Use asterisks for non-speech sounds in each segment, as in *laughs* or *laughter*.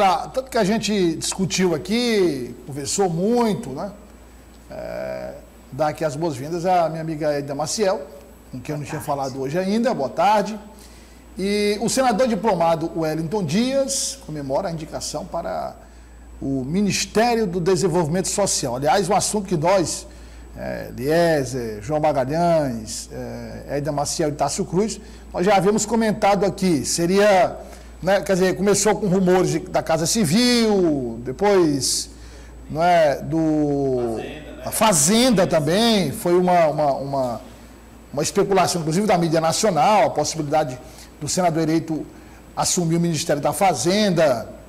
Tanto que a gente discutiu aqui, conversou muito, né? É, dar aqui as boas-vindas à minha amiga Edna Maciel, com quem eu não tinha falado hoje ainda. Boa tarde. E o senador diplomado Wellington Dias comemora a indicação para o Ministério do Desenvolvimento Social. Aliás, um assunto que nós, é, Lieser, João Magalhães, é, Edna Maciel e Tássio Cruz, nós já havíamos comentado aqui. Seria, né, quer dizer, começou com rumores de, da Casa Civil, depois não é, do. Fazenda, né? A Fazenda também, foi uma, uma, uma, uma especulação, inclusive da mídia nacional, a possibilidade do senador eleito assumir o Ministério da Fazenda.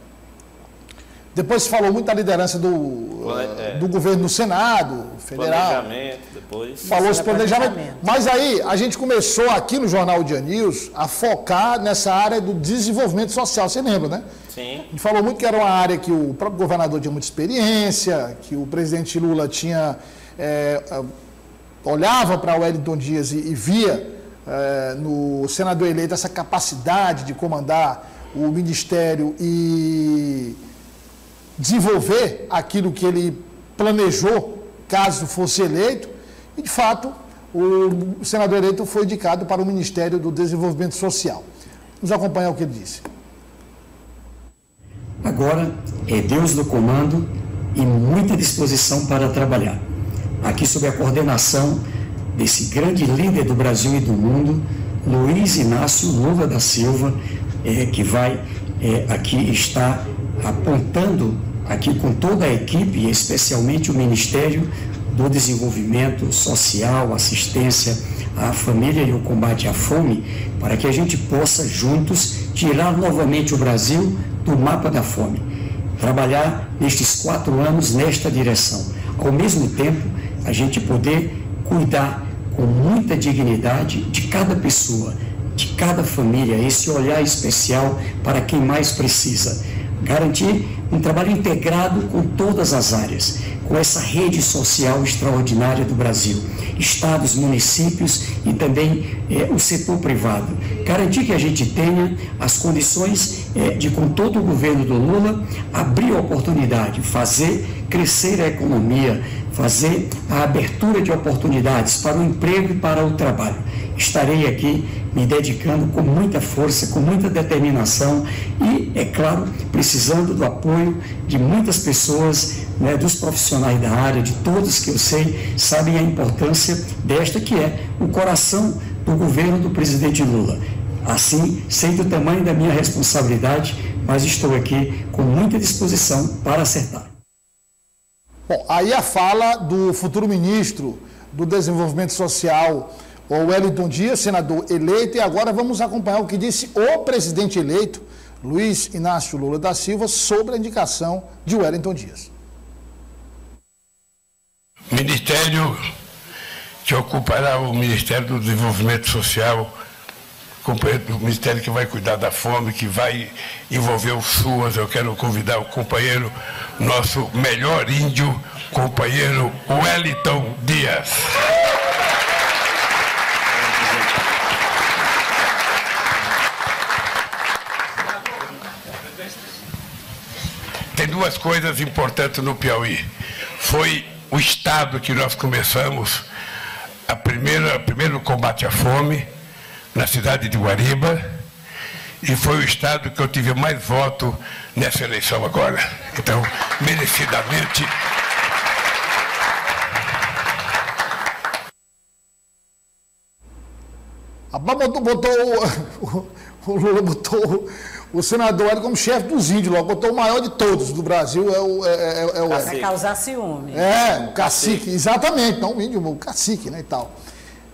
Depois se falou muito da liderança do, é. do governo no Senado Federal. Planejamento, depois. Falou-se planejamento. planejamento. Mas aí a gente começou aqui no Jornal Dia News a focar nessa área do desenvolvimento social. Você lembra, né? Sim. A gente falou muito que era uma área que o próprio governador tinha muita experiência, que o presidente Lula tinha. É, olhava para o Wellington Dias e, e via é, no senador eleito essa capacidade de comandar o ministério e desenvolver aquilo que ele planejou caso fosse eleito. E, de fato, o senador eleito foi indicado para o Ministério do Desenvolvimento Social. Vamos acompanhar o que ele disse. Agora é Deus no comando e muita disposição para trabalhar. Aqui sob a coordenação desse grande líder do Brasil e do mundo, Luiz Inácio Lula da Silva, é, que vai é, aqui estar apontando aqui com toda a equipe, especialmente o Ministério do Desenvolvimento Social, Assistência à Família e o Combate à Fome, para que a gente possa juntos tirar novamente o Brasil do mapa da fome. Trabalhar nestes quatro anos nesta direção. Ao mesmo tempo, a gente poder cuidar com muita dignidade de cada pessoa, de cada família, esse olhar especial para quem mais precisa. Garantir um trabalho integrado com todas as áreas, com essa rede social extraordinária do Brasil, estados, municípios e também é, o setor privado. Garantir que a gente tenha as condições é, de, com todo o governo do Lula, abrir oportunidade, fazer crescer a economia, fazer a abertura de oportunidades para o emprego e para o trabalho. Estarei aqui me dedicando com muita força, com muita determinação e, é claro, precisando do apoio de muitas pessoas, né, dos profissionais da área, de todos que eu sei sabem a importância desta que é o coração do governo do presidente Lula. Assim, sei do tamanho da minha responsabilidade, mas estou aqui com muita disposição para acertar. Bom, aí a fala do futuro ministro do Desenvolvimento Social, o Wellington Dias, senador eleito, e agora vamos acompanhar o que disse o presidente eleito, Luiz Inácio Lula da Silva, sobre a indicação de Wellington Dias. Ministério que ocupará o Ministério do Desenvolvimento Social do Ministério que vai cuidar da fome, que vai envolver o SUAS. Eu quero convidar o companheiro, nosso melhor índio, companheiro Wellington Dias. Tem duas coisas importantes no Piauí. Foi o estado que nós começamos a primeira, primeiro combate à fome, na cidade de Guariba, e foi o estado que eu tive mais voto nessa eleição agora. Então, merecidamente. A botou, botou o, *laughs* o, Lula botou o senador Hélio como chefe dos índios, logo botou o maior de todos do Brasil, é o, é, é, é o Hélio. causar ciúme. É, o cacique, cacique, exatamente, não o índio, o cacique, né, e tal.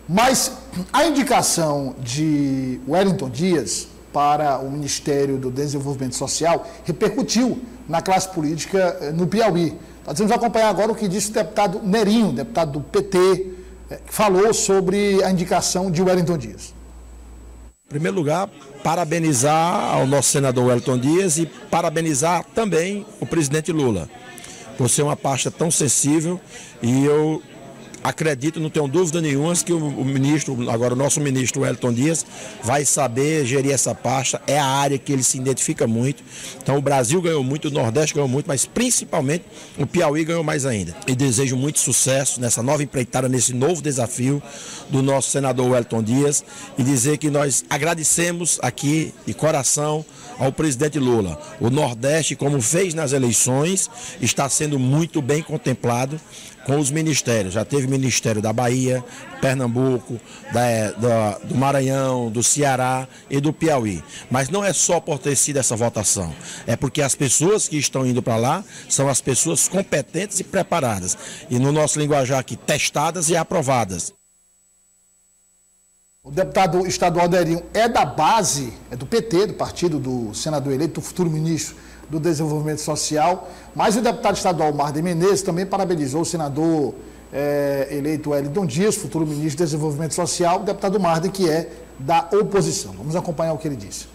Mas a indicação de Wellington Dias para o Ministério do Desenvolvimento Social repercutiu na classe política eh, no Piauí. Nós vamos acompanhar agora o que disse o deputado Nerinho, deputado do PT, falou sobre a indicação de Wellington Dias. Em primeiro lugar, parabenizar ao nosso senador Wellington Dias e parabenizar também o presidente Lula, por ser uma pasta tão sensível e eu acredito, não tenho dúvida nenhuma, que o, ministro, agora o nosso ministro Wellington Dias, vai saber gerir essa pasta. É a área que ele se identifica muito. Então o Brasil ganhou muito, o Nordeste ganhou muito, mas principalmente o Piauí ganhou mais ainda. E desejo muito sucesso nessa nova empreitada, nesse novo desafio do nosso senador Wellington Dias e dizer que nós agradecemos aqui de coração ao presidente Lula. O Nordeste, como fez nas eleições, está sendo muito bem contemplado com os ministérios. Já teve ministério da Bahia, Pernambuco, da, da, do Maranhão, do Ceará e do Piauí. Mas não é só por ter sido essa votação, é porque as pessoas que estão indo para lá são as pessoas competentes e preparadas. E no nosso linguajar aqui, testadas e aprovadas. O deputado estadual Derinho é da base, é do PT, do partido do senador eleito, do futuro ministro do Desenvolvimento Social, mas o deputado estadual Marden Menezes também parabenizou o senador é, eleito Wellington Dias, futuro ministro do Desenvolvimento Social, o deputado Marden, que é da oposição. Vamos acompanhar o que ele disse.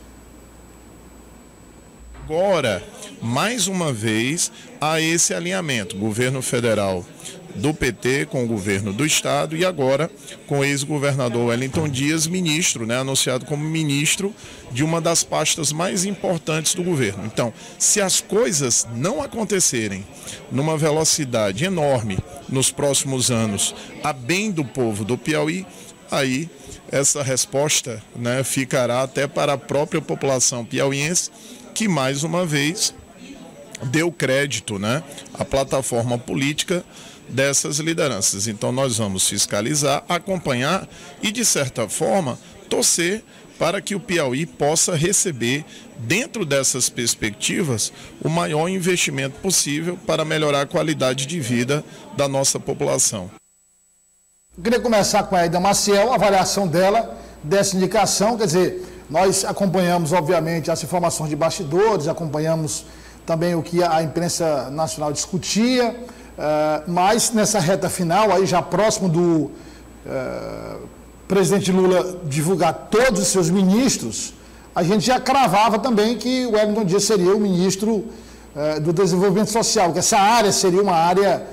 Agora, mais uma vez, há esse alinhamento. Governo federal do PT com o governo do estado e agora com o ex-governador Wellington Dias, ministro, né, anunciado como ministro de uma das pastas mais importantes do governo. Então, se as coisas não acontecerem numa velocidade enorme nos próximos anos, a bem do povo do Piauí, aí essa resposta né, ficará até para a própria população piauiense, que mais uma vez deu crédito né, à plataforma política dessas lideranças. Então nós vamos fiscalizar, acompanhar e, de certa forma, torcer para que o Piauí possa receber, dentro dessas perspectivas, o maior investimento possível para melhorar a qualidade de vida da nossa população. Eu queria começar com a Aida Maciel, a avaliação dela dessa indicação, quer dizer, nós acompanhamos, obviamente, as informações de bastidores, acompanhamos também o que a imprensa nacional discutia, Uh, mas nessa reta final, aí já próximo do uh, presidente Lula divulgar todos os seus ministros, a gente já cravava também que o Wellington Dias seria o ministro uh, do Desenvolvimento Social, que essa área seria uma área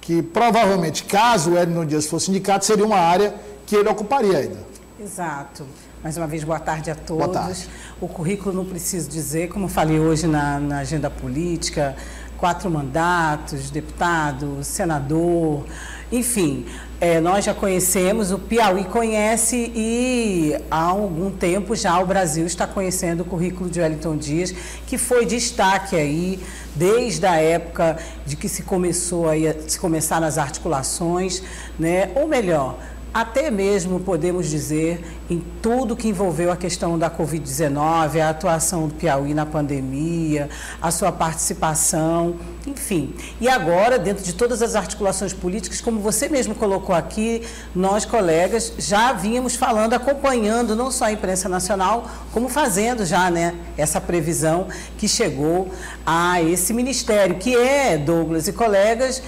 que provavelmente, caso o Wellington Dias fosse indicado, seria uma área que ele ocuparia ainda. Exato. Mais uma vez, boa tarde a todos. Tarde. O currículo não preciso dizer, como falei hoje na, na agenda política, quatro mandatos, deputado, senador, enfim, é, nós já conhecemos, o Piauí conhece e há algum tempo já o Brasil está conhecendo o currículo de Wellington Dias, que foi destaque aí desde a época de que se começou aí, se começaram as articulações, né? ou melhor, até mesmo podemos dizer em tudo que envolveu a questão da Covid-19, a atuação do Piauí na pandemia, a sua participação, enfim. E agora, dentro de todas as articulações políticas, como você mesmo colocou aqui, nós, colegas, já vínhamos falando, acompanhando não só a imprensa nacional, como fazendo já né, essa previsão que chegou a esse ministério, que é, Douglas e colegas,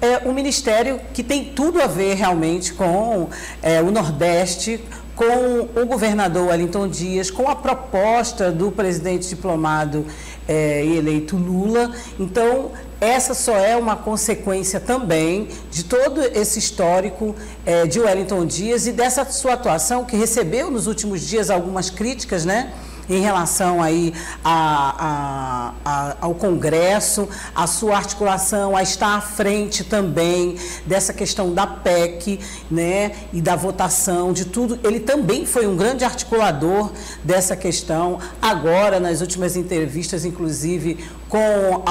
é um ministério que tem tudo a ver realmente com é, o Nordeste, com o governador Wellington Dias, com a proposta do presidente diplomado é, e eleito Lula. Então, essa só é uma consequência também de todo esse histórico é, de Wellington Dias e dessa sua atuação que recebeu nos últimos dias algumas críticas, né? Em relação aí a, a, a, ao Congresso, a sua articulação, a estar à frente também dessa questão da PEC, né, e da votação, de tudo. Ele também foi um grande articulador dessa questão. Agora, nas últimas entrevistas, inclusive, com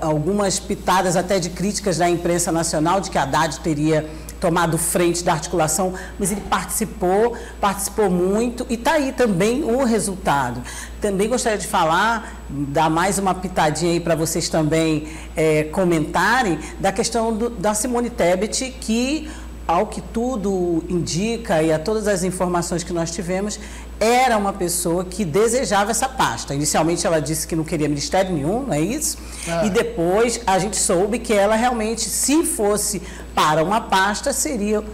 algumas pitadas até de críticas da imprensa nacional de que Haddad teria tomado frente da articulação, mas ele participou, participou muito e está aí também o resultado. Também gostaria de falar, dar mais uma pitadinha aí para vocês também é, comentarem, da questão do, da Simone Tebet, que ao que tudo indica e a todas as informações que nós tivemos, era uma pessoa que desejava essa pasta. Inicialmente ela disse que não queria ministério nenhum, não é isso? É. E depois a gente soube que ela realmente, se fosse para uma pasta, seria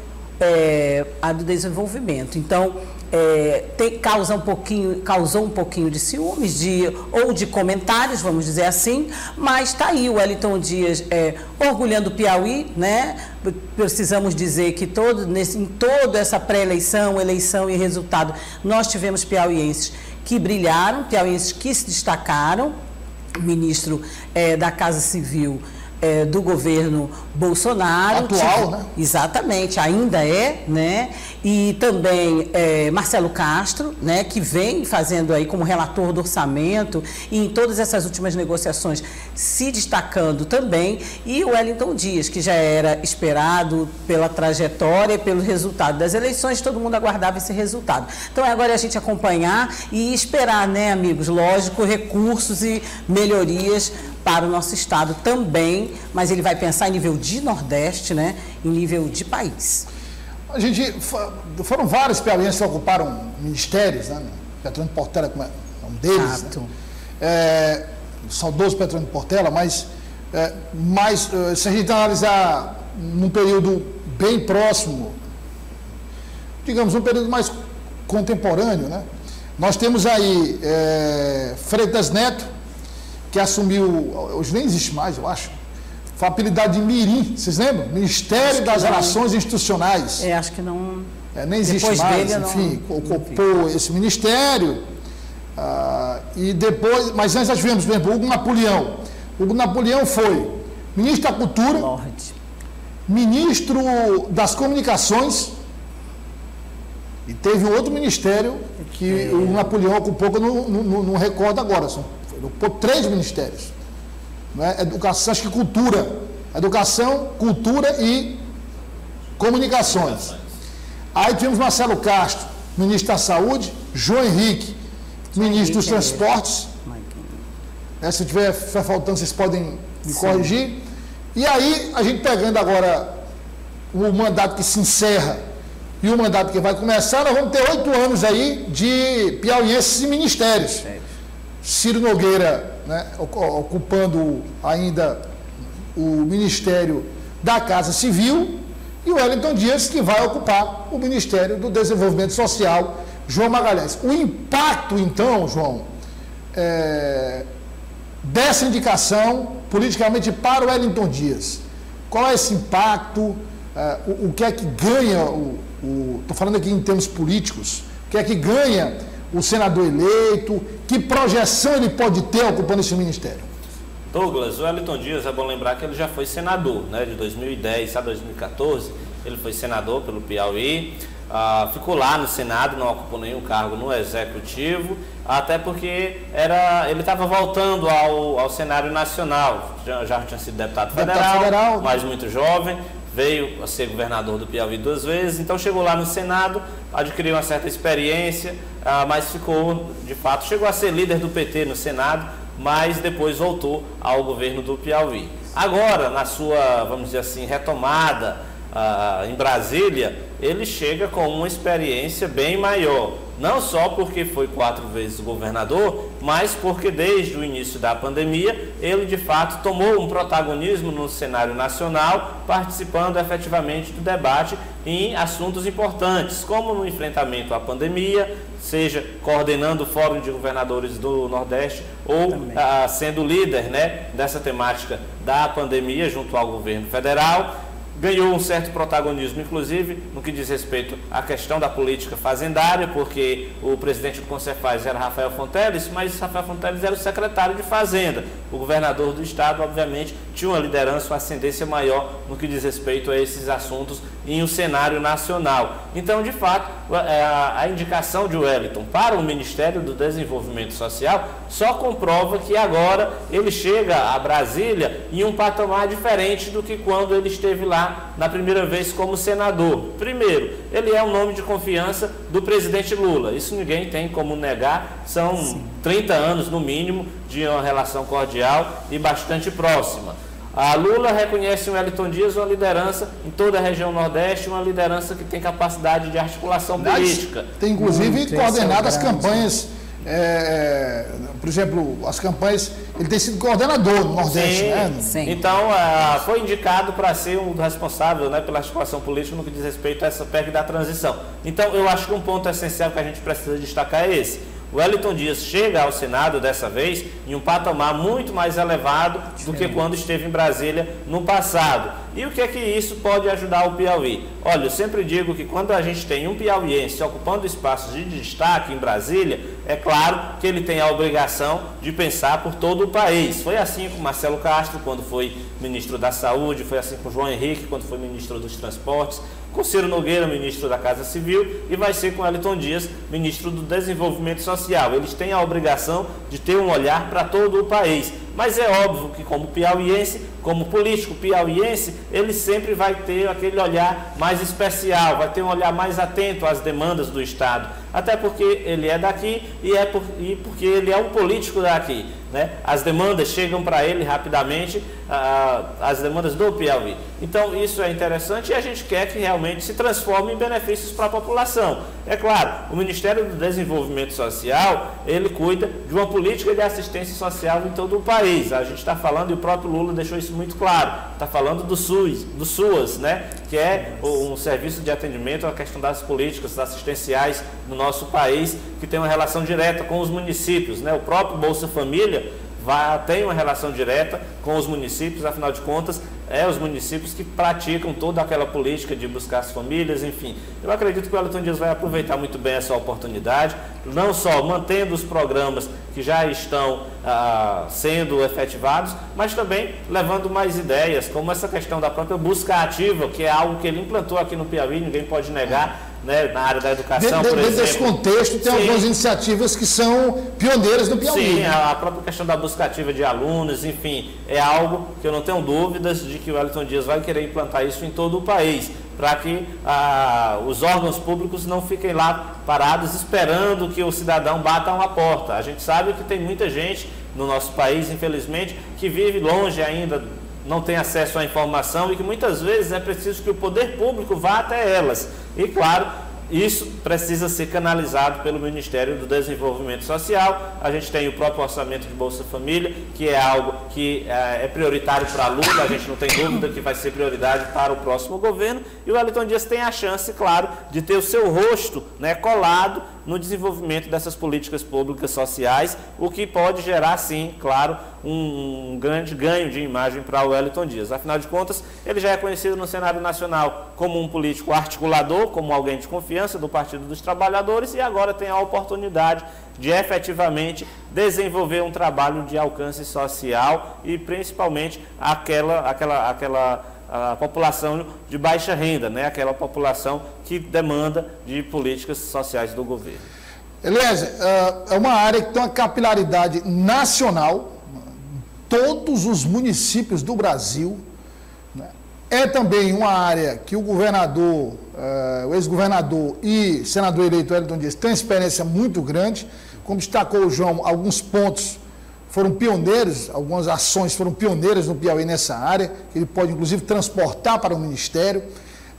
é, a do desenvolvimento. Então, é, tem, causa um pouquinho, causou um pouquinho de ciúmes, de, ou de comentários, vamos dizer assim, mas está aí o Wellington Dias é, orgulhando o Piauí, né? Precisamos dizer que todo, nesse, em toda essa pré-eleição, eleição e resultado, nós tivemos piauienses que brilharam, piauienses que se destacaram, ministro é, da Casa Civil é, do governo Bolsonaro. Atual, né? Exatamente, ainda é, né? E também é, Marcelo Castro, né, que vem fazendo aí como relator do orçamento e em todas essas últimas negociações se destacando também, e o Wellington Dias, que já era esperado pela trajetória, pelo resultado das eleições, todo mundo aguardava esse resultado. Então é agora a gente acompanhar e esperar, né, amigos, lógico, recursos e melhorias para o nosso estado também, mas ele vai pensar em nível de Nordeste, né, em nível de país. A gente, foram vários piauienses que ocuparam ministérios, né, Petrônio Portela é um deles, né? é, saudoso Petrônio Portela, mas, é, mas é, se a gente analisar num período bem próximo, digamos, um período mais contemporâneo, né? Nós temos aí é, Freitas Neto, que assumiu, hoje nem existe mais, eu acho, foi apelidado de Mirim, vocês lembram? Ministério das não. Relações Institucionais. É, acho que não. É, nem existe depois mais, dele, enfim, não, ocupou esse ministério. Ah, e depois, mas antes nós tivemos, por exemplo, Hugo Napoleão. Hugo Napoleão foi ministro da Cultura, ministro das Comunicações, e teve um outro ministério que é. o Napoleão ocupou, que eu não, não, não recordo agora. Três ministérios. Né? Educação, acho que cultura. Educação, cultura e comunicações. Aí tivemos Marcelo Castro, ministro da Saúde, João Henrique, ministro dos Transportes. É, se tiver faltando, vocês podem me corrigir. E aí, a gente pegando agora o mandato que se encerra e o mandato que vai começar, nós vamos ter oito anos aí de piauienses e ministérios. Ciro Nogueira né, ocupando ainda o Ministério da Casa Civil e o Wellington Dias que vai ocupar o Ministério do Desenvolvimento Social, João Magalhães. O impacto, então, João, é, dessa indicação politicamente para o Wellington Dias. Qual é esse impacto? É, o, o, que é que ganha, estou falando aqui em termos políticos, o que é que ganha o senador eleito? Que projeção ele pode ter ocupando esse ministério? Douglas, o Wellington Dias, é bom lembrar que ele já foi senador, né, de 2010 a 2014. Ele foi senador pelo Piauí, ah, ficou lá no Senado, não ocupou nenhum cargo no Executivo, até porque era, ele estava voltando ao, ao cenário nacional. Já, já tinha sido deputado federal, deputado federal, mas muito jovem, veio a ser governador do Piauí duas vezes, então chegou lá no Senado, adquiriu uma certa experiência, ah, mas ficou, de fato, chegou a ser líder do PT no Senado, mas depois voltou ao governo do Piauí. Agora, na sua, vamos dizer assim, retomada ah, em Brasília, ele chega com uma experiência bem maior. Não só porque foi quatro vezes governador, mas porque desde o início da pandemia ele de fato tomou um protagonismo no cenário nacional, participando efetivamente do debate em assuntos importantes, como no enfrentamento à pandemia, seja coordenando o Fórum de Governadores do Nordeste ou ah, sendo líder né, dessa temática da pandemia junto ao governo federal ganhou um certo protagonismo, inclusive no que diz respeito à questão da política fazendária, porque o presidente do Concefaz era Rafael Fonteles, mas Rafael Fonteles era o secretário de Fazenda. O governador do estado, obviamente, tinha uma liderança, uma ascendência maior no que diz respeito a esses assuntos em um cenário nacional. Então, de fato, a indicação de Wellington para o Ministério do Desenvolvimento Social só comprova que agora ele chega a Brasília em um patamar diferente do que quando ele esteve lá na primeira vez como senador. Primeiro, ele é um nome de confiança do presidente Lula. Isso ninguém tem como negar. São Sim. 30 anos, no mínimo, de uma relação cordial e bastante próxima. A Lula reconhece o Wellington Dias uma liderança em toda a região Nordeste, uma liderança que tem capacidade de articulação política. Tem inclusive coordenado as campanhas é, por exemplo, as campanhas, ele tem sido coordenador no Nordeste, sim, né? Sim. Então, uh, foi indicado para ser um responsável né, pela articulação política no que diz respeito a essa PEC da transição. Então, eu acho que um ponto essencial que a gente precisa destacar é esse. O Wellington Dias chega ao Senado dessa vez em um patamar muito mais elevado do que quando esteve em Brasília no passado. E o que é que isso pode ajudar o Piauí? Olha, eu sempre digo que quando a gente tem um piauiense ocupando espaços de destaque em Brasília, é claro que ele tem a obrigação de pensar por todo o país. Foi assim com Marcelo Castro, quando foi ministro da Saúde, foi assim com João Henrique, quando foi ministro dos Transportes, com Ciro Nogueira, ministro da Casa Civil, e vai ser com Elton Dias, ministro do Desenvolvimento Social. Eles têm a obrigação de ter um olhar para todo o país. Mas é óbvio que, como piauiense, como político piauiense, ele sempre vai ter aquele olhar mais especial, vai ter um olhar mais atento às demandas do Estado. Até porque ele é daqui e, é por, e porque ele é um político daqui. Né? As demandas chegam para ele rapidamente, as demandas do Piauí. Então, isso é interessante e a gente quer que realmente se transforme em benefícios para a população. É claro, o Ministério do Desenvolvimento Social, ele cuida de uma política de assistência social em todo o país. A gente está falando, e o próprio Lula deixou isso muito claro, está falando do SUS, do SUAS, né? que é um serviço de atendimento à questão das políticas assistenciais no nosso país, que tem uma relação direta com os municípios. Né? O próprio Bolsa Família vai, tem uma relação direta com os municípios, afinal de contas, é os municípios que praticam toda aquela política de buscar as famílias, enfim. Eu acredito que o Elton Dias vai aproveitar muito bem essa oportunidade, não só mantendo os programas que já estão ah, sendo efetivados, mas também levando mais ideias, como essa questão da própria busca ativa, que é algo que ele implantou aqui no Piauí, ninguém pode negar né, na área da educação, de, de, por exemplo. Desse contexto, tem Sim. algumas iniciativas que são pioneiras no Piauí. Sim, né? a própria questão da busca ativa de alunos, enfim, é algo que eu não tenho dúvidas de que o Wellington Dias vai querer implantar isso em todo o país, para que ah, os órgãos públicos não fiquem lá parados esperando que o cidadão bata uma porta. A gente sabe que tem muita gente no nosso país, infelizmente, que vive longe ainda não tem acesso à informação e que muitas vezes é preciso que o poder público vá até elas. E claro, isso precisa ser canalizado pelo Ministério do Desenvolvimento Social. A gente tem o próprio orçamento de Bolsa Família, que é algo que é, é prioritário para a Lula, a gente não tem dúvida que vai ser prioridade para o próximo governo. E o Wellington Dias tem a chance, claro, de ter o seu rosto né, colado no desenvolvimento dessas políticas públicas sociais, o que pode gerar, sim, claro, um, grande ganho de imagem para o Wellington Dias. Afinal de contas, ele já é conhecido no cenário nacional como um político articulador, como alguém de confiança do Partido dos Trabalhadores e agora tem a oportunidade de efetivamente desenvolver um trabalho de alcance social e principalmente aquela, aquela, aquela a população de baixa renda, né? aquela população que demanda de políticas sociais do governo. Eliezer, é, é uma área que tem uma capilaridade nacional, todos os municípios do Brasil. Né? É também uma área que o governador, é, o ex-governador e senador eleito Elton Dias têm experiência muito grande. Como destacou o João, alguns pontos foram pioneiros, algumas ações foram pioneiras no Piauí nessa área, ele pode inclusive transportar para o Ministério.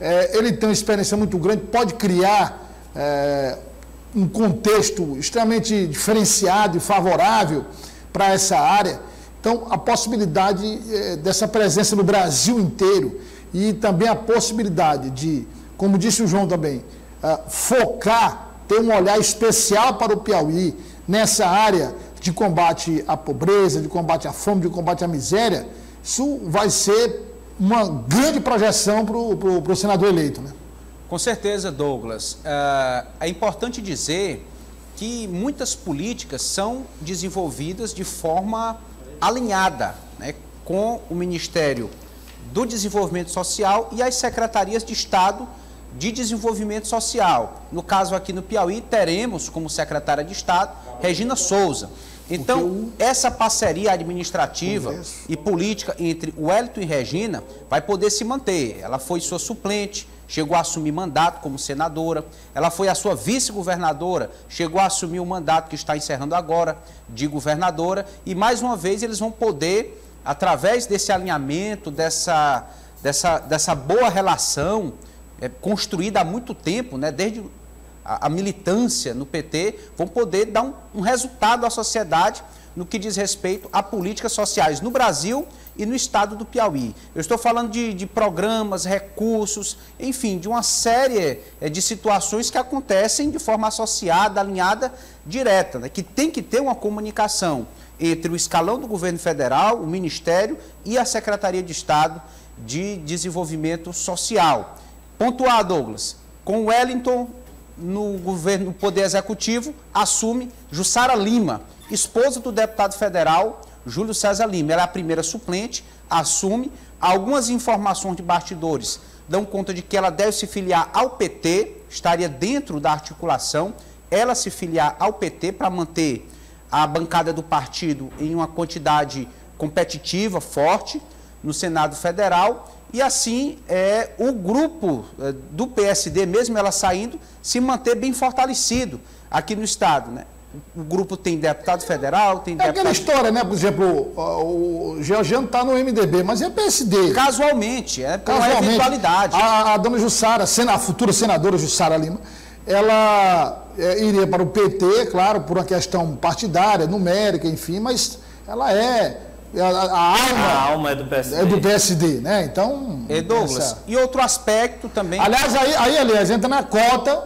É, ele tem uma experiência muito grande, pode criar é, um contexto extremamente diferenciado e favorável para essa área. Então, a possibilidade é, dessa presença no Brasil inteiro e também a possibilidade de, como disse o João também, é, focar, ter um olhar especial para o Piauí nessa área de combate à pobreza, de combate à fome, de combate à miséria, isso vai ser uma grande projeção para o senador eleito. Né? Com certeza, Douglas. Uh, é importante dizer que muitas políticas são desenvolvidas de forma alinhada né, com o Ministério do Desenvolvimento Social e as secretarias de Estado de Desenvolvimento Social. No caso aqui no Piauí, teremos como secretária de Estado Regina Souza. Então, essa parceria administrativa e política entre o Wellington e Regina vai poder se manter. Ela foi sua suplente, chegou a assumir mandato como senadora. Ela foi a sua vice-governadora, chegou a assumir o mandato que está encerrando agora de governadora. E mais uma vez eles vão poder, através desse alinhamento, dessa, dessa, dessa boa relação é, construída há muito tempo, né, desde a, a militância no PT, vão poder dar um, um resultado à sociedade no que diz respeito a políticas sociais no Brasil e no estado do Piauí. Eu estou falando de, de programas, recursos, enfim, de uma série é, de situações que acontecem de forma associada, alinhada, direta, né, que tem que ter uma comunicação entre o escalão do governo federal, o Ministério e a Secretaria de Estado de Desenvolvimento Social. Pontuar, Douglas, com Wellington no governo, no Poder Executivo, assume Jussara Lima, esposa do deputado federal Júlio César Lima. Ela é a primeira suplente, assume. Algumas informações de bastidores dão conta de que ela deve se filiar ao PT, estaria dentro da articulação, ela se filiar ao PT para manter a bancada do partido em uma quantidade competitiva, forte, no Senado Federal. E assim, é, o grupo é, do PSD, mesmo ela saindo, se manter bem fortalecido aqui no Estado. Né? o grupo tem deputado federal, tem deputado... É aquela história, né? Por exemplo, o Georgiano está no MDB, mas é PSD. Casualmente, é por Casualmente, uma eventualidade. A, a dona Jussara, a futura senadora Jussara Lima, ela é, iria para o PT, claro, por uma questão partidária, numérica, enfim, mas ela é... A, a alma, a alma é do PSD. É do PSD, né? Então. E Douglas, essa... e outro aspecto também. Aliás, aí, aí, aliás, entra na cota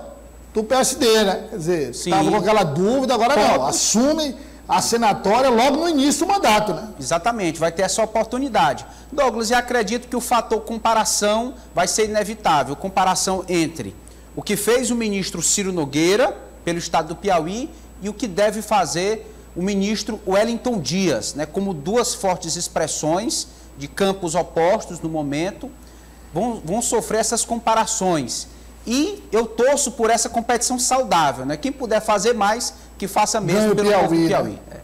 do PSD, né? Quer dizer, estava com aquela dúvida, agora não, assume a senatória logo no início do mandato, né? Exatamente, vai ter essa oportunidade. Douglas, e acredito que o fator comparação vai ser inevitável, comparação entre o que fez o ministro Ciro Nogueira pelo estado do Piauí e o que deve fazer o ministro Wellington Dias, né? Como duas fortes expressões de campos opostos no momento, vão, vão sofrer essas comparações. E eu torço por essa competição saudável. Né? Quem puder fazer mais, que faça mesmo pelo Piauí. Né? Piauí. Né?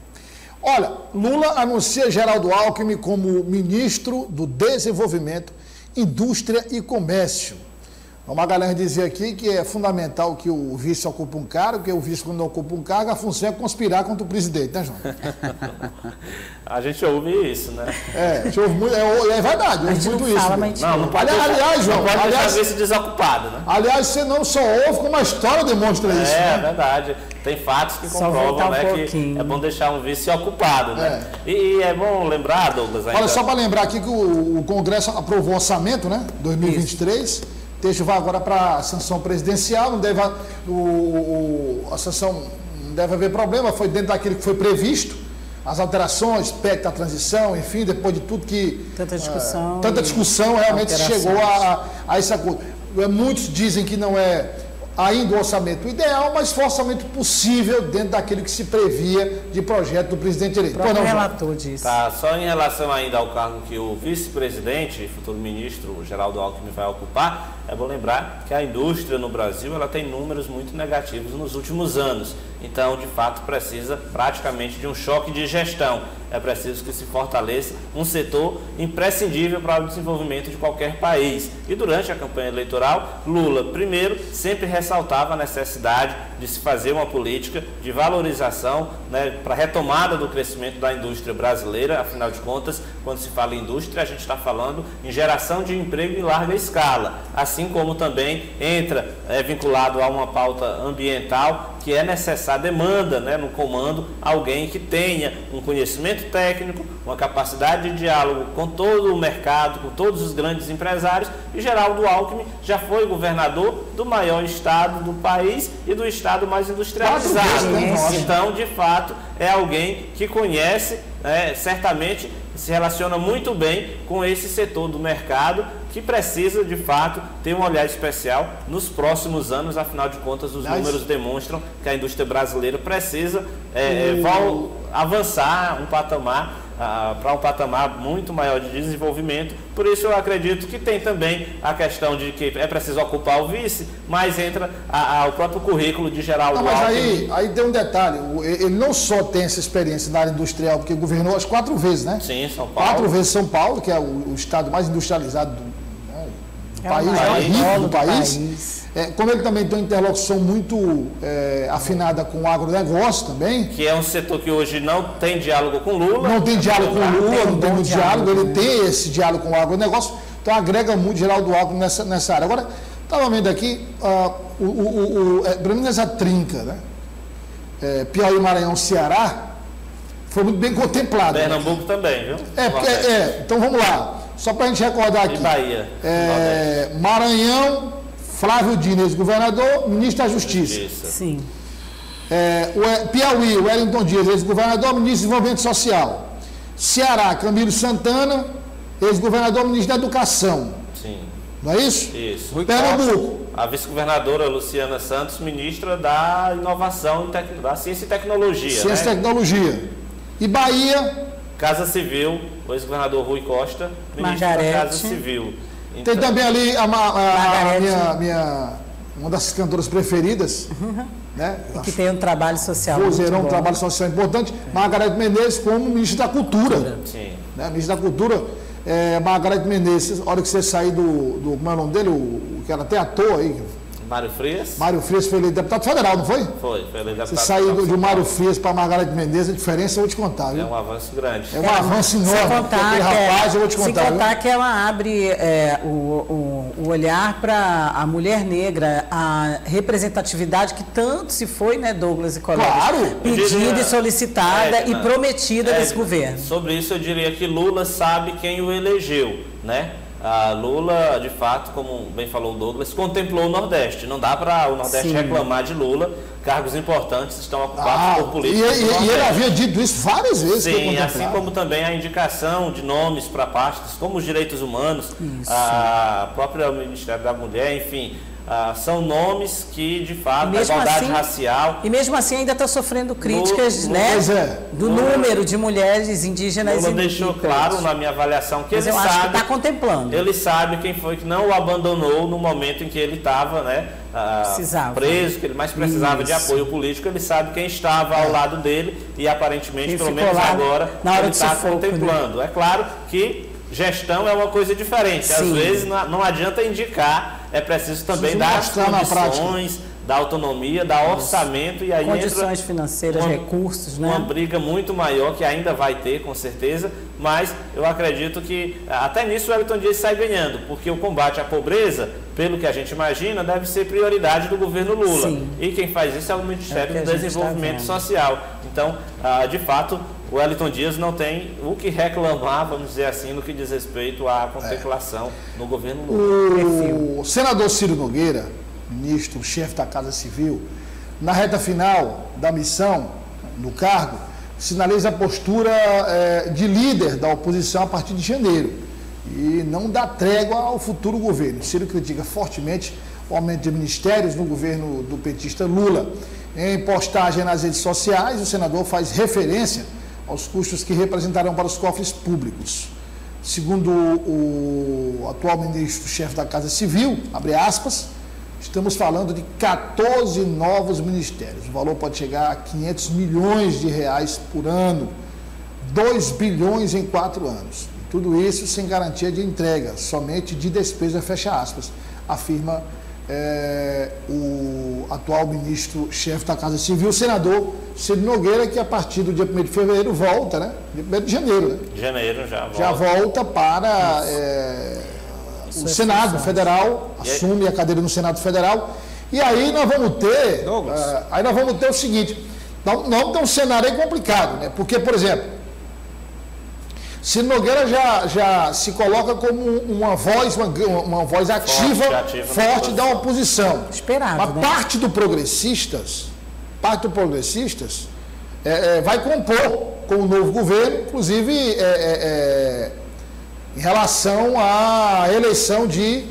Olha, Lula anuncia Geraldo Alckmin como ministro do Desenvolvimento, Indústria e Comércio. O Magalhães dizia aqui que é fundamental que o vice ocupe um cargo, que o vice, quando ocupa um cargo, a função é conspirar contra o presidente, né, João? *laughs* a gente ouve isso, né? É, a gente ouve muito, é, é verdade, ouve muito isso. Fala, não, não pode aliás, deixar, aliás, João, não pode aliás, deixar vice desocupado, né? Aliás, você não só ouve, como a história demonstra é, isso. É, né? verdade. Tem fatos que comprovam um né, que é bom deixar um vice ocupado, né? É. E, e, é bom lembrar, Douglas, ainda... Olha, só para lembrar aqui que o, o Congresso aprovou o orçamento, né? 2023. Isso texto vai agora para a sanção presidencial, não deve, o, o, a sanção não deve haver problema, foi dentro daquilo que foi previsto, as alterações, PEC da transição, enfim, depois de tudo que. Tanta discussão. Uh, tanta discussão realmente chegou a, a esse acordo. Muitos dizem que não é ainda o orçamento ideal, mas o orçamento possível dentro daquilo que se previa de projeto do presidente eleito. O relator disse. Tá, só em relação ainda ao cargo que o vice-presidente, futuro ministro Geraldo Alckmin vai ocupar, é bom lembrar que a indústria no Brasil ela tem números muito negativos nos últimos anos. Então, de fato, precisa praticamente de um choque de gestão. É preciso que se fortaleça um setor imprescindível para o desenvolvimento de qualquer país. E durante a campanha eleitoral, Lula, primeiro, sempre ressaltava a necessidade de se fazer uma política de valorização né, para a retomada do crescimento da indústria brasileira. Afinal de contas, quando se fala em indústria, a gente está falando em geração de emprego em larga escala, assim como também entra é, vinculado a uma pauta ambiental que é necessária, demanda né, no comando alguém que tenha um conhecimento técnico, uma capacidade de diálogo com todo o mercado, com todos os grandes empresários. E Geraldo Alckmin já foi governador do maior estado do país e do estado mais industrializado. Então, de fato, é alguém que conhece, né, certamente se relaciona muito bem com esse setor do mercado que precisa, de fato, ter um olhar especial nos próximos anos. Afinal de contas, os Mas... números demonstram que a indústria brasileira precisa é, o... avançar um patamar para um patamar muito maior de desenvolvimento. Por isso eu acredito que tem também a questão de que é preciso ocupar o vice, mas entra a, a, o próprio currículo de Geraldo não, Mas aí, aí tem um detalhe, ele não só tem essa experiência na área industrial, porque governou as quatro vezes, né? Sim, São Paulo. Quatro vezes São Paulo, que é o, o estado mais industrializado do, é país, mais rico do país. país. É, como ele também tem uma interlocução muito é, afinada com o agronegócio também. Que é um setor que hoje não tem diálogo com Lula. Não tem diálogo com Lula, tem não tem muito diálogo, diálogo, ele tem esse diálogo com o agronegócio, então agrega muito Geraldo Alckmin nessa, nessa área. Agora, Estava vendo aqui, uh, o, o, o, é, pelo menos essa trinca, né? É, Piauí, Maranhão, Ceará, foi muito bem contemplado. Pernambuco né? também, viu? É, porque, é, então vamos lá. Só para a gente recordar aqui. E Bahia. É, Maranhão, Flávio Diniz, governador, ministro da Justiça. Justiça. Sim. É, o Piauí, Wellington Dias, ex-governador, ministro do Desenvolvimento Social. Ceará, Camilo Santana, ex-governador, ministro da Educação. Sim. Não é isso? Isso. Rui Pernambuco. A vice-governadora Luciana Santos, ministra da Inovação, da Ciência e Tecnologia. Ciência né? e Tecnologia. E Bahia. Casa Civil, o ex-governador Rui Costa, ministro Margarete. da Casa Civil. Então, Tem também ali a, a, a minha, minha, uma das cantoras preferidas, uhum. né? Que tem um trabalho social. Vozeirão, um trabalho social importante. É. Margarete Menezes como ministro da Cultura. Sim. Né? Ministro da Cultura, é, Margarete Menezes, a hora que você sair do, do. Como é o nome dele? O, que era até ator aí, Mário Frias? Mário Frias foi eleito deputado federal, não foi? Foi, foi eleito deputado Você saiu de Mário Frias para Margareth Mendes, a diferença eu vou te contar, viu? É um avanço grande. É um é, avanço enorme. Sem contar, que, rapaz, eu vou te contar. Sem contar viu? que ela abre é, o, o, o, olhar para a mulher negra, a representatividade que tanto se foi, né, Douglas e colegas? Claro! Pedida diria, e solicitada é, e prometida é, desse governo. Sobre isso eu diria que Lula sabe quem o elegeu, né? A Lula, de fato, como bem falou o Douglas, contemplou o Nordeste. Não dá para o Nordeste Sim. reclamar de Lula. Cargos importantes estão ocupados ah, por políticos. E, e, e, ele havia dito isso várias vezes. Sim, assim como também a indicação de nomes para pastas, como os direitos humanos, isso. a própria Ministério da Mulher, enfim. Ah, são nomes que, de fato, a igualdade assim, racial. E mesmo assim ainda está sofrendo críticas, no, né? É. Do Lula, número de mulheres indígenas. Lula deixou claro na minha avaliação que Mas ele sabe. está contemplando. Ele sabe quem foi que não o abandonou no momento em que ele estava, né? Ah, preso, que ele mais precisava Isso. de apoio político, ele sabe quem estava ao lado dele e aparentemente, ele pelo menos agora, ele está né? contemplando. Né? É claro que gestão é uma coisa diferente. Sim. Às vezes não adianta indicar é preciso também dar as condições, da autonomia, da orçamento e aí condições financeiras, uma, recursos, né? Uma briga muito maior que ainda vai ter, com certeza, mas eu acredito que até nisso o Elton Dias sai ganhando, porque o combate à pobreza, pelo que a gente imagina, deve ser prioridade do governo Lula. Sim. E quem faz isso é o Ministério é do Desenvolvimento tá Social. Então, ah, de fato, o Wellington Dias não tem o que reclamar, vamos dizer assim, no que diz respeito à contemplação é. no governo Lula. O senador Ciro Nogueira, ministro, chefe da Casa Civil, na reta final da missão, no cargo, sinaliza a postura é, de líder da oposição a partir de janeiro e não dá trégua ao futuro governo. Ciro critica fortemente o aumento de ministérios no governo do petista Lula. Em postagem nas redes sociais, o senador faz referência aos custos que representarão para os cofres públicos. Segundo o atual ministro-chefe da Casa Civil, abre aspas, estamos falando de 14 novos ministérios. O valor pode chegar a 500 milhões de reais por ano, 2 bilhões em quatro anos. Tudo isso sem garantia de entrega, somente de despesa, fecha aspas, afirma é, o atual ministro-chefe da Casa Civil, o senador Ciro Nogueira, que a partir do dia 1 de fevereiro volta, né? Dia 1 de janeiro, né? Janeiro já volta. Já volta para é, o Senado Federal, assume a cadeira no Senado Federal. E aí nós vamos ter. Uh, aí nós vamos ter o seguinte: nós, nós temos um cenário aí complicado, né? Porque, por exemplo, Ciro Nogueira já, já se coloca como uma voz, uma, uma voz ativa, forte, ativa forte da oposição. Esperado. Mas né? parte do progressistas, parte do progressistas é, é, vai compor com o novo governo, inclusive é, é, é em relação à eleição de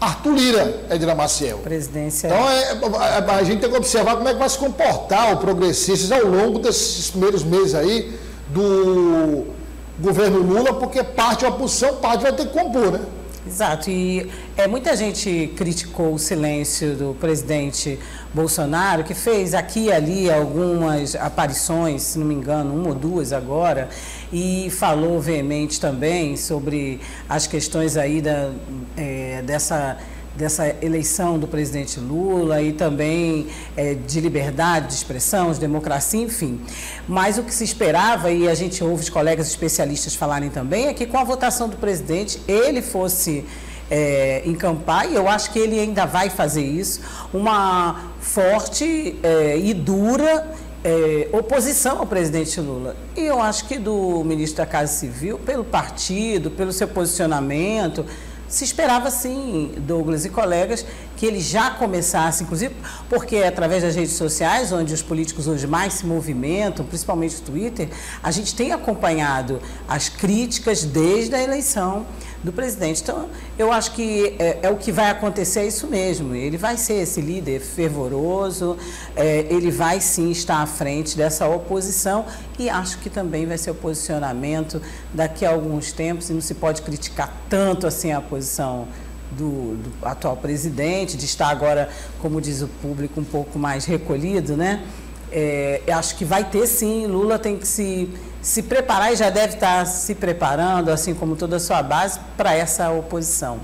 Arthur Lira, Edna Maciel. Presidência. Então é, a gente tem que observar como é que vai se comportar o progressistas ao longo desses primeiros meses aí do governo Lula, porque parte da oposição, parte vai ter que compor, né? Exato, e é, muita gente criticou o silêncio do presidente Bolsonaro, que fez aqui e ali algumas aparições, se não me engano, uma ou duas agora, e falou veemente também sobre as questões aí da, é, dessa dessa eleição do presidente Lula e também é, de liberdade de expressão, de democracia, enfim. Mas o que se esperava, e a gente ouve os colegas especialistas falarem também, é que com a votação do presidente ele fosse é, encampar, e eu acho que ele ainda vai fazer isso, uma forte é, e dura é, oposição ao presidente Lula. E eu acho que do ministro da Casa Civil, pelo partido, pelo seu posicionamento, se esperava sim, Douglas e colegas, que ele já começasse, inclusive porque é através das redes sociais, onde os políticos hoje mais se movimentam, principalmente o Twitter, a gente tem acompanhado as críticas desde a eleição do presidente. Então, eu acho que é, é, o que vai acontecer, é isso mesmo. Ele vai ser esse líder fervoroso, é, ele vai sim estar à frente dessa oposição e acho que também vai ser o posicionamento daqui a alguns tempos, e não se pode criticar tanto assim a posição do, do, atual presidente, de estar agora, como diz o público, um pouco mais recolhido, né? É, acho que vai ter sim, Lula tem que se se preparar e já deve estar se preparando, assim como toda a sua base, para essa oposição.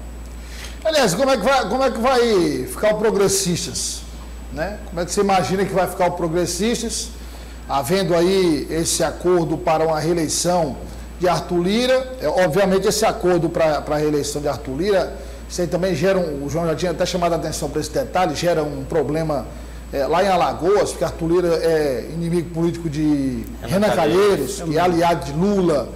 Aliás, como é, que vai, como é que vai ficar o Progressistas? Né? Como é que você imagina que vai ficar o Progressistas, havendo aí esse acordo para uma reeleição de Arthur Lira? É, obviamente, esse acordo para a reeleição de Arthur Lira, isso aí também gera, um, o João já tinha até chamado a atenção para esse detalhe, gera um problema é, lá em Alagoas, porque Arthur Lira é inimigo político de Renan, Renan Calheiros, que é aliado de Lula.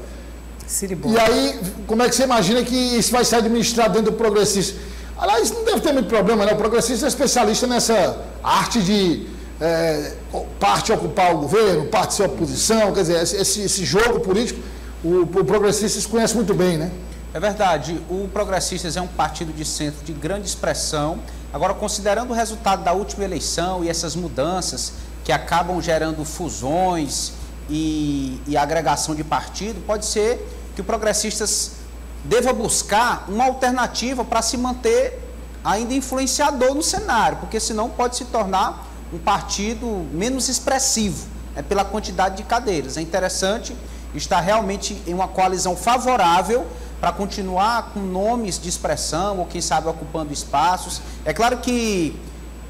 E aí, como é que você imagina que isso vai ser administrado dentro do progressista? Aliás, não deve ter muito problema, né? O progressista é especialista nessa arte de é, parte ocupar o governo, parte ser oposição, quer dizer, esse, esse jogo político, o, o progressista se conhece muito bem, né? É verdade, o Progressistas é um partido de centro de grande expressão, Agora, considerando o resultado da última eleição e essas mudanças que acabam gerando fusões e, e agregação de partido, pode ser que o Progressistas deva buscar uma alternativa para se manter ainda influenciador no cenário, porque senão pode se tornar um partido menos expressivo né, pela quantidade de cadeiras. É interessante estar realmente em uma coalizão favorável para continuar com nomes de expressão ou quem sabe ocupando espaços. É claro que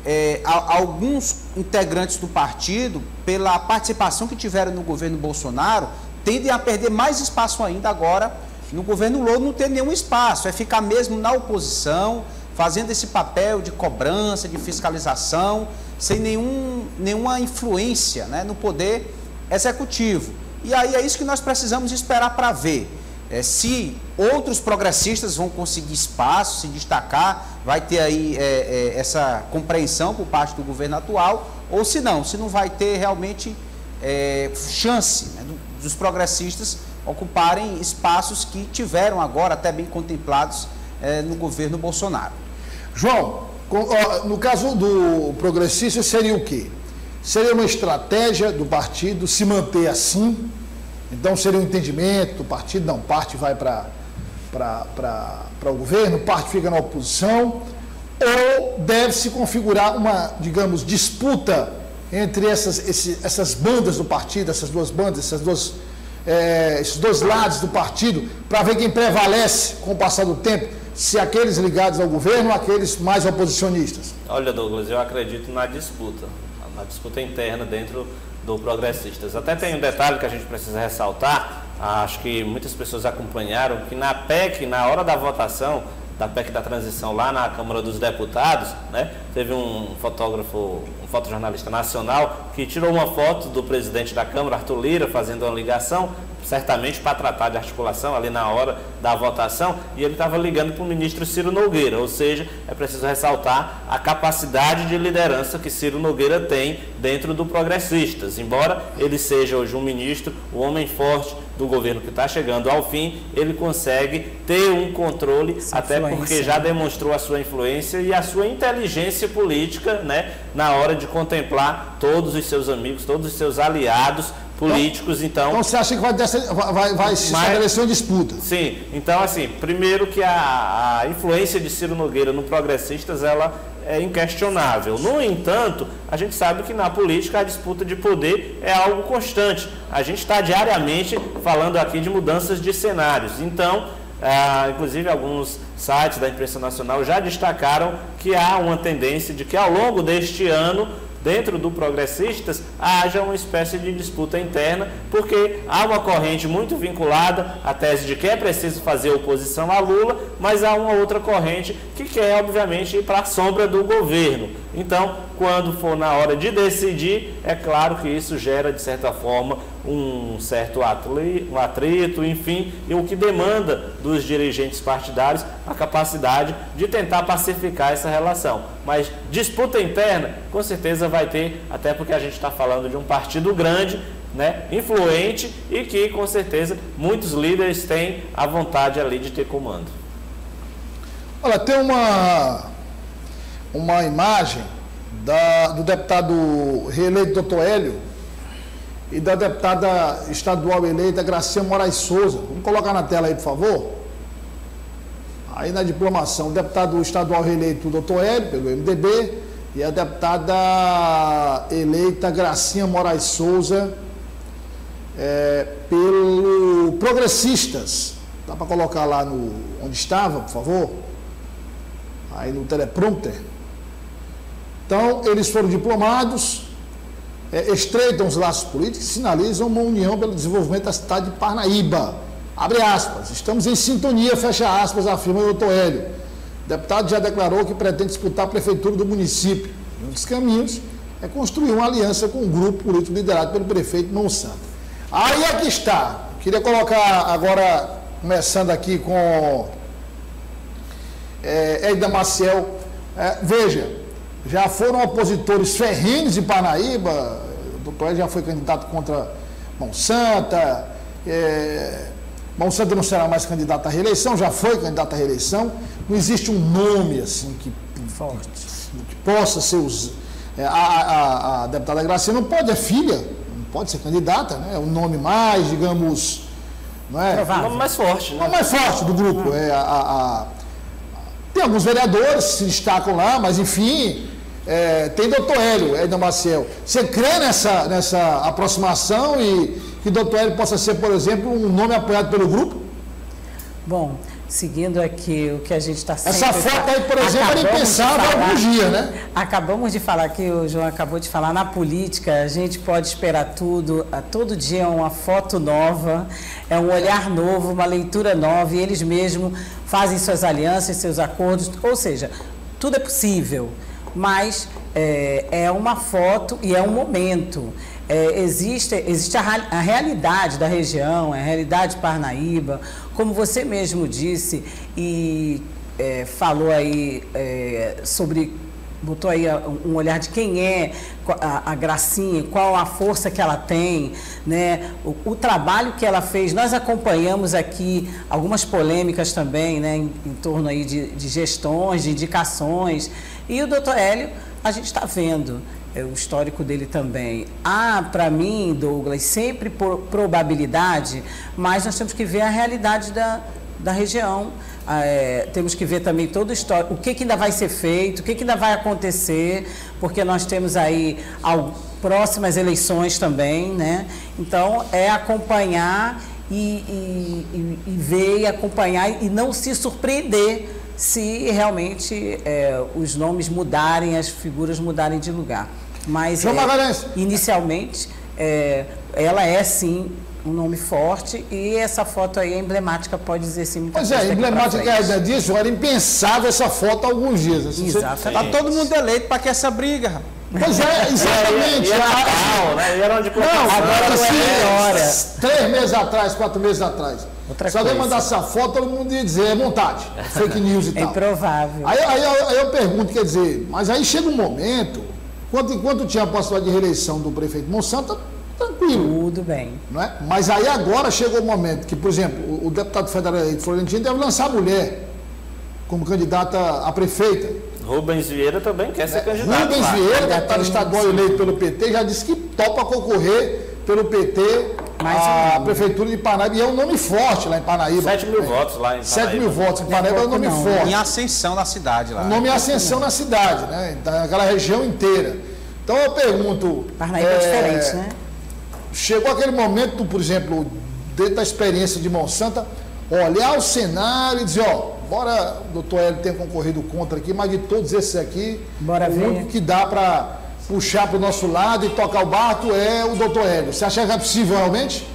é, alguns integrantes do partido, pela participação que tiveram no governo Bolsonaro, tendem a perder mais espaço ainda agora no governo Lula não ter nenhum espaço, é ficar mesmo na oposição, fazendo esse papel de cobrança, de fiscalização, sem nenhum, nenhuma influência né, no poder executivo. E aí é isso que nós precisamos esperar para ver é, se outros progressistas vão conseguir espaço, se destacar, vai ter aí é, é, essa compreensão por parte do governo atual, ou se não, se não vai ter realmente é, chance né, dos progressistas ocuparem espaços que tiveram agora até bem contemplados é, no governo Bolsonaro. João, no caso do progressista seria o quê? Seria uma estratégia do partido se manter assim, então seria um entendimento do partido, não, parte vai para o governo, parte fica na oposição, ou deve-se configurar uma, digamos, disputa entre essas, esse, essas bandas do partido, essas duas bandas, essas duas, é, esses dois lados do partido, para ver quem prevalece com o passar do tempo, se aqueles ligados ao governo ou aqueles mais oposicionistas? Olha, Douglas, eu acredito na disputa, na disputa interna dentro do Progressistas. Até tem um detalhe que a gente precisa ressaltar, acho que muitas pessoas acompanharam, que na PEC, na hora da votação, da PEC da transição lá na Câmara dos Deputados, né, teve um fotógrafo, fotojornalista nacional que tirou uma foto do presidente da Câmara, Arthur Lira, fazendo uma ligação certamente para tratar de articulação ali na hora da votação, e ele estava ligando para o ministro Ciro Nogueira, ou seja, é preciso ressaltar a capacidade de liderança que Ciro Nogueira tem dentro do Progressistas. Embora ele seja hoje um ministro, o homem forte do governo que está chegando ao fim, ele consegue ter um controle, Essa até porque já demonstrou a sua influência e a sua inteligência política né, na hora de contemplar todos os seus amigos, todos os seus aliados políticos, então. Então você acha que vai, dessa, vai, vai se estabelecer uma disputa? Sim. Então, assim, primeiro que a, a influência de Ciro Nogueira no Progressistas, ela é inquestionável. No entanto, a gente sabe que na política a disputa de poder é algo constante. A gente está diariamente falando aqui de mudanças de cenários. Então, ah, inclusive alguns sites da imprensa nacional já destacaram que há uma tendência de que ao longo deste ano dentro do Progressistas haja uma espécie de disputa interna, porque há uma corrente muito vinculada à tese de que é preciso fazer oposição a Lula, mas há uma outra corrente que quer, obviamente, ir para a sombra do governo. Então, quando for na hora de decidir, é claro que isso gera, de certa forma, um certo atrito, enfim, e o que demanda dos dirigentes partidários a capacidade de tentar pacificar essa relação. Mas disputa interna, com certeza vai ter, até porque a gente está falando de um partido grande, né, influente e que, com certeza, muitos líderes têm a vontade ali de ter comando. Olha, tem uma, uma imagem da, do deputado reeleito doutor Hélio, e da deputada estadual eleita Gracinha Moraes Souza. Vamos colocar na tela aí, por favor. Aí na diplomação, o deputado estadual reeleito, doutor Hélio, pelo MDB, e a deputada eleita Gracinha Moraes Souza, é, pelo Progressistas. Dá para colocar lá no onde estava, por favor? Aí no teleprompter. Então, eles foram diplomados, é, estreitam os laços políticos e sinalizam uma união pelo desenvolvimento da cidade de Parnaíba. Abre aspas, estamos em sintonia, fecha aspas, afirma o doutor Hélio. O deputado já declarou que pretende disputar a prefeitura do município. Um dos caminhos é construir uma aliança com um grupo político liderado pelo prefeito Monsanto. Aí é está. Queria colocar agora, começando aqui com é, Edda Maciel. É, veja, já foram opositores ferrenhos de Parnaíba, o doutor já foi candidato contra Monsanto, é, Monsanto não será mais candidato à reeleição, já foi candidato à reeleição, não existe um nome assim que, Forte. que possa ser usado. É, a, a, a, deputada Gracinha não pode, é filha, não pode ser candidata, né? é o nome mais, digamos, não é? O nome mais forte. Né? O nome mais forte do grupo. É, a, a, tem alguns vereadores que se destacam lá, mas enfim, é, tem doutor Hélio, Edna Maciel. Você crê nessa, nessa aproximação e que doutor Hélio possa ser, por exemplo, um nome apoiado pelo grupo? Bom, seguindo aqui o que a gente está sempre... Essa foto aí, por exemplo, era impensável há alguns dias, né? Acabamos de falar que o João acabou de falar, na política a gente pode esperar tudo, todo dia é uma foto nova, é um olhar novo, uma leitura nova, e eles mesmos fazem suas alianças, seus acordos, ou seja, tudo é possível mas é, é uma foto e é um momento. É, existe existe a, a, realidade da região, a realidade de Parnaíba, como você mesmo disse e é, falou aí é, sobre botou aí um olhar de quem é a, a, Gracinha, qual a força que ela tem, né? O, o, trabalho que ela fez. Nós acompanhamos aqui algumas polêmicas também, né? Em, em torno aí de, de gestões, de indicações. E o doutor Hélio, a gente está vendo é, o histórico dele também. Há, para mim, Douglas, sempre por probabilidade, mas nós temos que ver a realidade da, da região. Ah, é, temos que ver também todo o histórico, o que, que ainda vai ser feito, o que, que ainda vai acontecer, porque nós temos aí ao, próximas eleições também, né? Então, é acompanhar e, e, e, e ver e acompanhar e não se surpreender se realmente é, os nomes mudarem, as figuras mudarem de lugar. Mas, é, inicialmente, é, ela é sim um nome forte e essa foto aí é emblemática, pode dizer sim. Muita pois é, emblemática é disso, era impensável essa foto há alguns dias. Assim, Exatamente. Está todo mundo eleito para que essa briga, Pois é, *laughs* exatamente. E, Natal, né? E era onde não, agora sim, três meses atrás, quatro meses atrás. Outra Se alguém mandasse a foto, todo mundo ia dizer, é montagem, fake news e é tal. É improvável. Aí, aí, aí, eu pergunto, quer dizer, mas aí chega um momento, enquanto, enquanto tinha a possibilidade de reeleição do prefeito Monsanto, tranquilo. Tudo bem. Não é? Mas aí agora chegou o momento que, por exemplo, o, o deputado federal Florentino deve lançar a mulher como candidata a prefeita. Rubens Vieira também quer ser é, candidato. Rubens lá. Vieira, deputado estadual eleito pelo PT, já disse que topa concorrer pelo PT a Prefeitura de Parnaíba, e é um nome forte lá em Parnaíba. 7 mil é. votos lá em Parnaíba. 7 mil votos em Parnaíba é um nome não, forte. Em ascensão na cidade lá. O nome é ascensão na cidade, né? Naquela região inteira. Então eu pergunto. Parnaíba é, é diferente, né? Chegou aquele momento, por exemplo, dentro da experiência de Monsanto, olhar o cenário e dizer, ó, bora, o doutor Hélio tem concorrido contra aqui, mas de todos esses aqui, bora o único que dá para puxar para o nosso lado e tocar o barco é o doutor Hélio. Você acha que é possível realmente?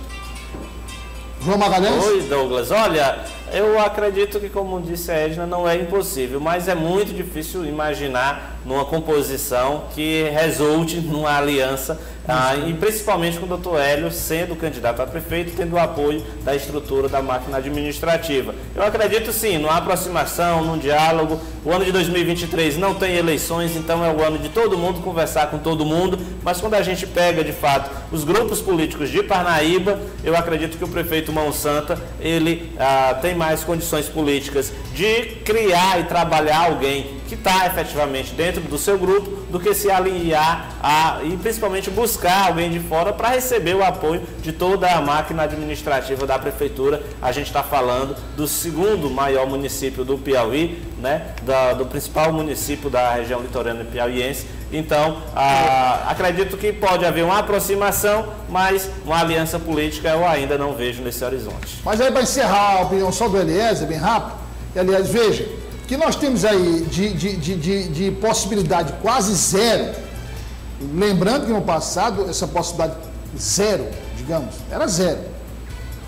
João Magalhães? Oi, Douglas. Olha, eu acredito que, como disse a Edna, não é impossível, mas é muito difícil imaginar numa composição que resulte numa aliança ah, e principalmente com o doutor Hélio sendo candidato a prefeito, tendo o apoio da estrutura da máquina administrativa. Eu acredito sim, numa aproximação, num diálogo. O ano de 2023 não tem eleições, então é o ano de todo mundo conversar com todo mundo, mas quando a gente pega de fato os grupos políticos de Parnaíba, eu acredito que o prefeito Mão Santa ele ah, tem mais condições políticas de criar e trabalhar alguém que está efetivamente dentro do seu grupo do que se alinhar a, e principalmente buscar alguém de fora para receber o apoio de toda a máquina administrativa da prefeitura. A gente está falando do segundo maior município do Piauí, né, da, do principal município da região litorânea piauiense. Então, a, acredito que pode haver uma aproximação, mas uma aliança política eu ainda não vejo nesse horizonte. Mas aí, para encerrar a opinião só do Eliezer, bem rápido, e aliás, veja, que nós temos aí de, de, de, de, de possibilidade quase zero, lembrando que no passado essa possibilidade zero, digamos, era zero.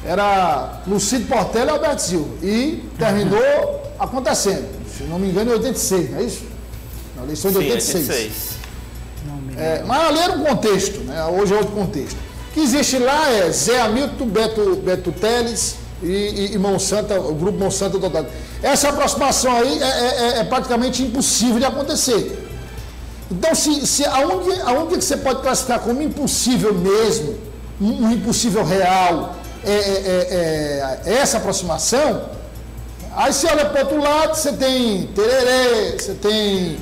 Era Lucido Portela e Alberto Silva. E terminou *laughs* acontecendo. Se não me engano, em 86, não é isso? Na eleição de 86. 86. É, mas ali era um contexto, né? hoje é outro contexto. O que existe lá é Zé Hamilton, Beto, Beto Teles, e, e, Monsanto, o grupo Monsanto Total. Essa aproximação aí é, é, é, é, praticamente impossível de acontecer. Então, se, se aonde, aonde você pode classificar como impossível mesmo, um, um impossível real, é, é, é, é essa aproximação, aí você olha para o outro lado, você tem Tererê, você tem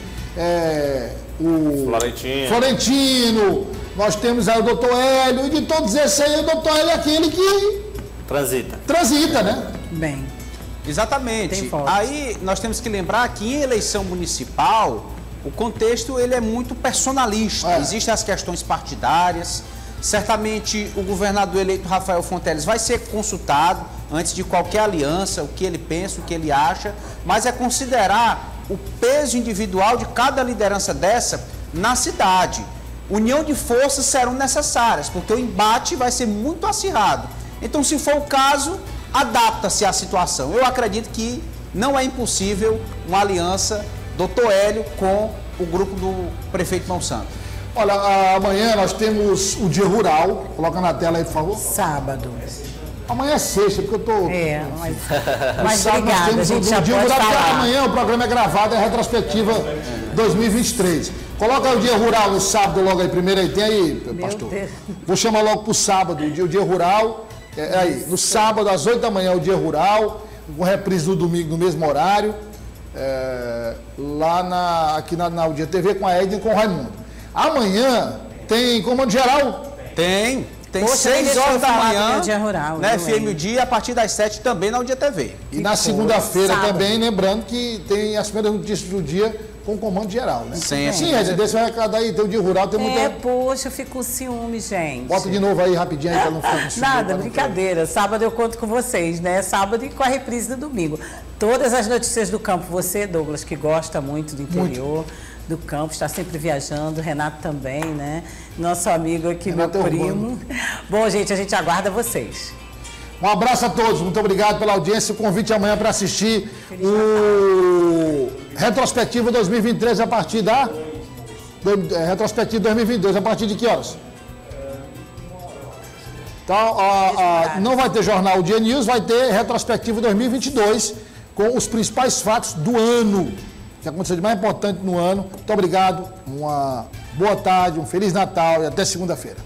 o Florentino. Florentino, nós temos aí o doutor Hélio, e de todos esses aí, o doutor Hélio é aquele que Transita. Transita, né? Bem. Exatamente. Aí nós temos que lembrar que em eleição municipal, o contexto ele é muito personalista. É. Existem as questões partidárias. Certamente o governador eleito Rafael Fonteles vai ser consultado antes de qualquer aliança, o que ele pensa, o que ele acha, mas é considerar o peso individual de cada liderança dessa na cidade. União de forças serão necessárias, porque o embate vai ser muito acirrado. Então, se for o caso, adapta-se à situação. Eu acredito que não é impossível uma aliança do Hélio com o grupo do prefeito Monsanto. Olha, amanhã nós temos o dia rural. Coloca na tela aí, por favor. Sábado. Amanhã é sexta, porque eu tô. É, mas. mas *laughs* sábado obrigada, nós temos a gente o, o dia rural, porque amanhã o programa é gravado, é retrospectiva 2023. Coloca o dia rural no sábado logo aí, primeiro aí. Tem aí, pastor. Vou chamar logo pro sábado, o dia, o dia rural. É, é, aí, no sábado, às 8 da manhã, o dia rural, com reprise no domingo no mesmo horário, é, lá na, aqui na, na Dia TV com a Edna e com o Raimundo. Amanhã tem comando geral? Tem. Tem Poxa, 6 horas da manhã, dia rural, né, FM o Dia, a partir das 7 também na Dia TV. E que na segunda-feira também, lembrando que tem as primeiras notícias do dia com o comando geral, né? Sim, Sim, Ed, desse recado aí, tem o dia rural, tem muita... É, poxa, eu fico com ciúme, gente. Bota de novo aí, rapidinho, aí, pra não ficar com ciúme. Nada, brincadeira. Sábado eu conto com vocês, né? Sábado e com a reprise do domingo. Todas as notícias do campo. Você, Douglas, que gosta muito do interior... Muito do campo, está sempre viajando, Renato também, né? Nosso amigo aqui, Renato meu é primo. Bom, gente, a gente aguarda vocês. Um abraço a todos, muito obrigado pela audiência. O convite amanhã para assistir o Retrospectiva 2023 a partir da. É, retrospectiva 2022, a partir de que horas? Então, a, a, não vai ter jornal Dia News, vai ter retrospectiva 2022 com os principais fatos do ano, que aconteceu de mais importante no ano. Muito obrigado, uma boa tarde, um Feliz Natal e até segunda-feira.